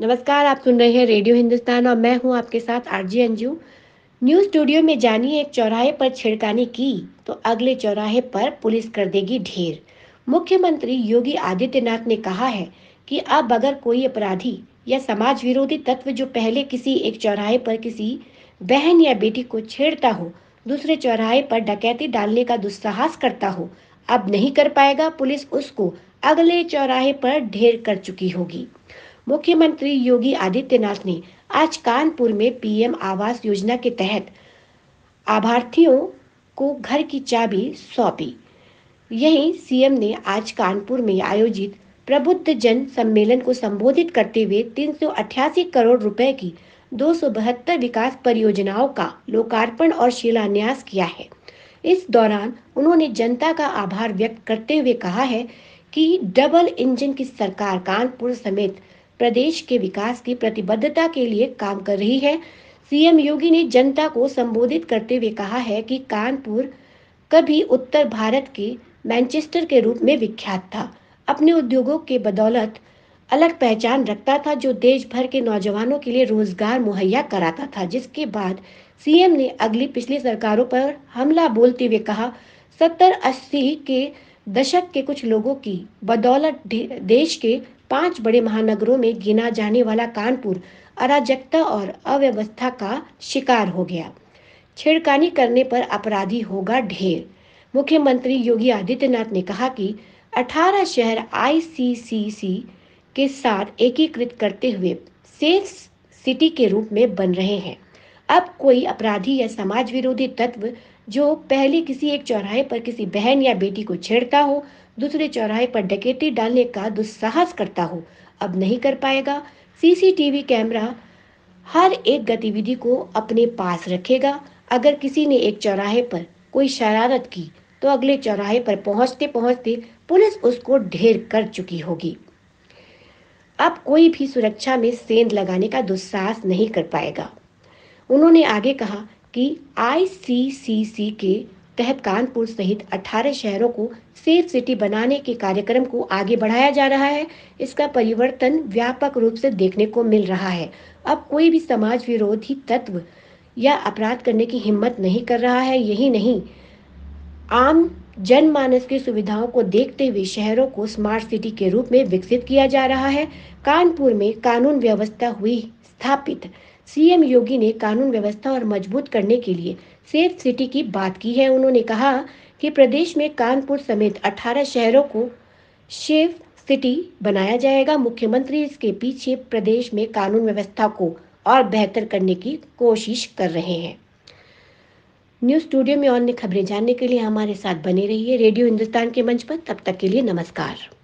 नमस्कार, आप सुन रहे हैं रेडियो हिंदुस्तान और मैं हूँ आपके साथ आरजी अंजू। न्यूज़ स्टूडियो में जानिए एक चौराहे पर छिड़कानी की तो अगले चौराहे पर पुलिस कर देगी ढेर। मुख्यमंत्री योगी आदित्यनाथ ने कहा है कि अब अगर कोई अपराधी या समाज विरोधी तत्व जो पहले किसी एक चौराहे पर किसी बहन या बेटी को छेड़ता हो, दूसरे चौराहे पर डकैती डालने का दुस्साहस करता हो, अब नहीं कर पाएगा पुलिस उसको। अगले चौराहे पर ढेर कर चुकी होगी। मुख्यमंत्री योगी आदित्यनाथ ने आज कानपुर में पीएम आवास योजना के तहत आभार्थियों को घर की चाबी सौंपी। यही सीएम ने आज कानपुर में आयोजित प्रबुद्ध जन सम्मेलन को संबोधित करते हुए तीन सौ अठासी करोड़ रुपए की दो सौ बहत्तर विकास परियोजनाओं का लोकार्पण और शिलान्यास किया है। इस दौरान उन्होंने जनता का आभार व्यक्त करते हुए कहा है कि डबल इंजन की सरकार कानपुर समेत प्रदेश के विकास की प्रतिबद्धता के लिए काम कर रही है। सीएम योगी ने जनता को संबोधित करते हुए कहा है कि कानपुर कभी उत्तर भारत के मैनचेस्टर के रूप में विख्यात था। अपने उद्योगों के बदौलत अलग पहचान रखता था, जो देश भर के नौजवानों के लिए रोज़गार मुहैया कराता था। जिसके बाद सीएम ने अगली पिछली सरकारों पर हमला बोलते हुए कहा, सत्तर अस्सी के दशक के कुछ लोगों की बदौलत देश के पाँच बड़े महानगरों में गिना जाने वाला कानपुर अराजकता और अव्यवस्था का शिकार हो गया। छेड़खानी करने पर अपराधी होगा ढेर। मुख्यमंत्री योगी आदित्यनाथ ने कहा कि 18 शहर आईसीसीसी के साथ एकीकृत करते हुए सेफ़ सिटी के रूप में बन रहे हैं। अब कोई अपराधी या समाज विरोधी तत्व जो पहले किसी एक चौराहे पर किसी बहन या बेटी को छेड़ता हो, दूसरे चौराहे पर डकैती डालने का दुस्साहस करता हो, अब नहीं कर पाएगा। सीसीटीवी कैमरा हर एक गतिविधि को अपने पास रखेगा। अगर किसी ने एक चौराहे पर कोई शरारत की तो अगले चौराहे पर पहुँचते पहुँचते पुलिस उसको ढेर कर चुकी होगी। अब कोई भी सुरक्षा में सेंध लगाने का दुस्साहस नहीं कर पाएगा। उन्होंने आगे कहा कि आईसीसीसी के तहत कानपुर सहित 18 शहरों को सेफ़ सिटी बनाने के कार्यक्रम को आगे बढ़ाया जा रहा है। इसका परिवर्तन व्यापक रूप से देखने को मिल रहा है। अब कोई भी समाज विरोधी तत्व या अपराध करने की हिम्मत नहीं कर रहा है। यही नहीं, आम जनमानस की सुविधाओं को देखते हुए शहरों को स्मार्ट सिटी के रूप में विकसित किया जा रहा है। कानपुर में कानून व्यवस्था हुई स्थापित। सीएम योगी ने कानून व्यवस्था और मज़बूत करने के लिए सेफ़ सिटी की बात की है। उन्होंने कहा कि प्रदेश में कानपुर समेत 18 शहरों को सेफ़ सिटी बनाया जाएगा। मुख्यमंत्री इसके पीछे प्रदेश में कानून व्यवस्था को और बेहतर करने की कोशिश कर रहे हैं। न्यूज़ स्टूडियो में अन्य खबरें जानने के लिए हमारे साथ बने रहिए रेडियो हिंदुस्तान के मंच पर। तब तक के लिए नमस्कार।